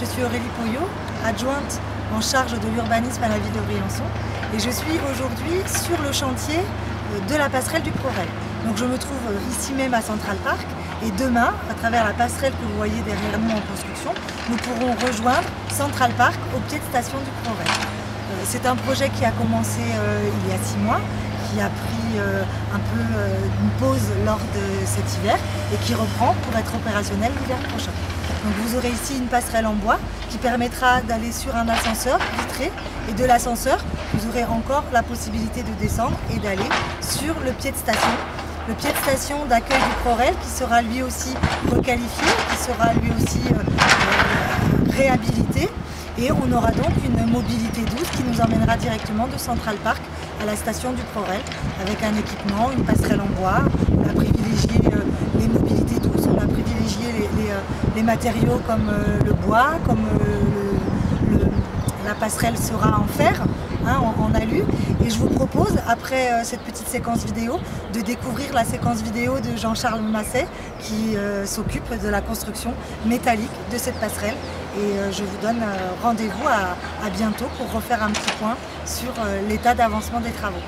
Je suis Aurélie Poyot, adjointe en charge de l'urbanisme à la ville de Briançon et je suis aujourd'hui sur le chantier de la passerelle du Prorel. Donc je me trouve ici même à Central Park et demain, à travers la passerelle que vous voyez derrière nous en construction, nous pourrons rejoindre Central Park au pied de station du Prorel. Euh, c'est un projet qui a commencé euh, il y a six mois, qui a pris euh, un peu une pause lors de cet hiver et qui reprend pour être opérationnel l'hiver prochain. Donc vous aurez ici une passerelle en bois qui permettra d'aller sur un ascenseur vitré et de l'ascenseur vous aurez encore la possibilité de descendre et d'aller sur le pied de station le pied de station d'accueil du Prorel qui sera lui aussi requalifié, qui sera lui aussi réhabilité et on aura donc une mobilité douce qui nous emmènera directement de Central Park à la station du Prorel avec un équipement, une passerelle en bois. On a privilégié euh, les mobilités douces, on a privilégié les, euh, matériaux comme euh, le bois, comme la passerelle sera en fer, hein, en, alu. Et je vous propose, après cette petite séquence vidéo, de découvrir la séquence vidéo de Jean-Charles Masset qui s'occupe de la construction métallique de cette passerelle et euh, je vous donne euh, rendez-vous à, bientôt pour refaire un petit point sur euh, l'état d'avancement des travaux.